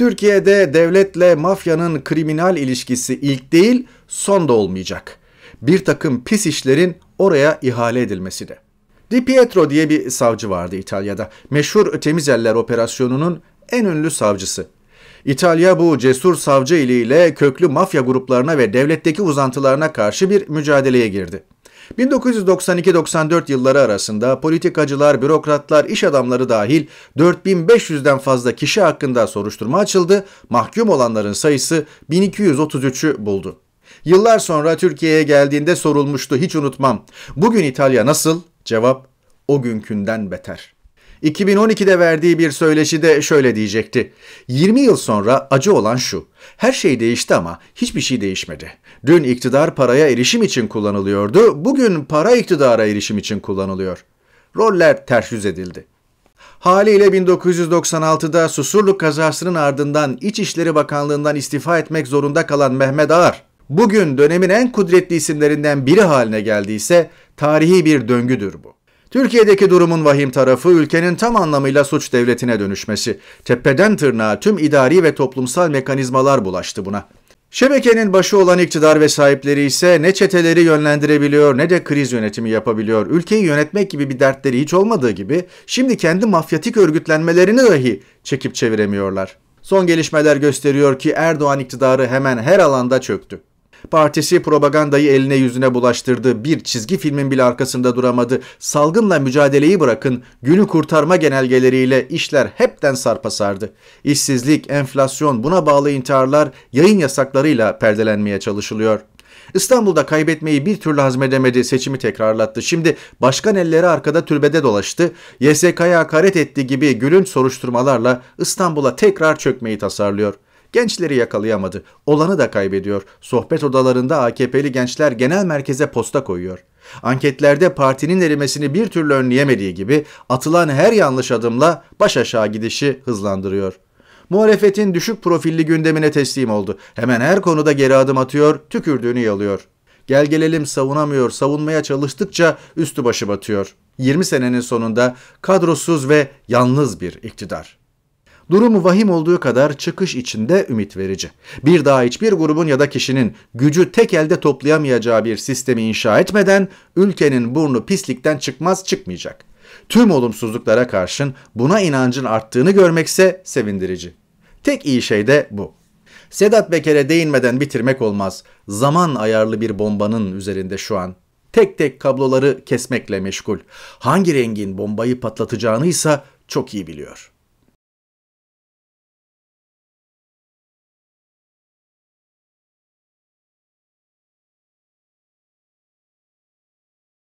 Türkiye'de devletle mafyanın kriminal ilişkisi ilk değil son da olmayacak. Bir takım pis işlerin oraya ihale edilmesi de. Di Pietro diye bir savcı vardı İtalya'da. Meşhur Temiz Eller Operasyonu'nun en ünlü savcısı. İtalya bu cesur savcı ile köklü mafya gruplarına ve devletteki uzantılarına karşı bir mücadeleye girdi. 1992-94 yılları arasında politikacılar, bürokratlar, iş adamları dahil 4500'den fazla kişi hakkında soruşturma açıldı. Mahkum olanların sayısı 1233'ü buldu. Yıllar sonra Türkiye'ye geldiğinde sorulmuştu hiç unutmam. Bugün İtalya nasıl? Cevap o günkünden beter. 2012'de verdiği bir söyleşide şöyle diyecekti. 20 yıl sonra acı olan şu. Her şey değişti ama hiçbir şey değişmedi. Dün iktidar paraya erişim için kullanılıyordu. Bugün para iktidara erişim için kullanılıyor. Roller ters yüz edildi. Haliyle 1996'da Susurluk kazasının ardından İçişleri Bakanlığı'ndan istifa etmek zorunda kalan Mehmet Ağar, bugün dönemin en kudretli isimlerinden biri haline geldiyse tarihi bir döngüdür bu. Türkiye'deki durumun vahim tarafı ülkenin tam anlamıyla suç devletine dönüşmesi. Tepeden tırnağa tüm idari ve toplumsal mekanizmalar bulaştı buna. Şebekenin başı olan iktidar ve sahipleri ise ne çeteleri yönlendirebiliyor ne de kriz yönetimi yapabiliyor. Ülkeyi yönetmek gibi bir dertleri hiç olmadığı gibi şimdi kendi mafyatik örgütlenmelerini dahi çekip çeviremiyorlar. Son gelişmeler gösteriyor ki Erdoğan iktidarı hemen her alanda çöktü. Partisi propagandayı eline yüzüne bulaştırdı. Bir çizgi filmin bile arkasında duramadı. Salgınla mücadeleyi bırakın günü kurtarma genelgeleriyle işler hepten sarpa sardı. İşsizlik, enflasyon, buna bağlı intiharlar yayın yasaklarıyla perdelenmeye çalışılıyor. İstanbul'da kaybetmeyi bir türlü hazmedemedi, seçimi tekrarlattı. Şimdi başkan elleri arkada türbede dolaştı. YSK'ya hakaret ettiği gibi gülünç soruşturmalarla İstanbul'a tekrar çökmeyi tasarlıyor. Gençleri yakalayamadı. Olanı da kaybediyor. Sohbet odalarında AKP'li gençler genel merkeze posta koyuyor. Anketlerde partinin erimesini bir türlü önleyemediği gibi atılan her yanlış adımla baş aşağı gidişi hızlandırıyor. Muhalefetin düşük profilli gündemine teslim oldu. Hemen her konuda geri adım atıyor, tükürdüğünü yalıyor. Gel gelelim savunamıyor, savunmaya çalıştıkça üstü başı batıyor. 20 senenin sonunda kadrosuz ve yalnız bir iktidar. Durumu vahim olduğu kadar çıkış içinde ümit verici. Bir daha hiçbir grubun ya da kişinin gücü tek elde toplayamayacağı bir sistemi inşa etmeden ülkenin burnu pislikten çıkmaz çıkmayacak. Tüm olumsuzluklara karşın buna inancın arttığını görmekse sevindirici. Tek iyi şey de bu. Sedat Peker'e değinmeden bitirmek olmaz. Zaman ayarlı bir bombanın üzerinde şu an. Tek tek kabloları kesmekle meşgul. Hangi rengin bombayı patlatacağını ise çok iyi biliyor.''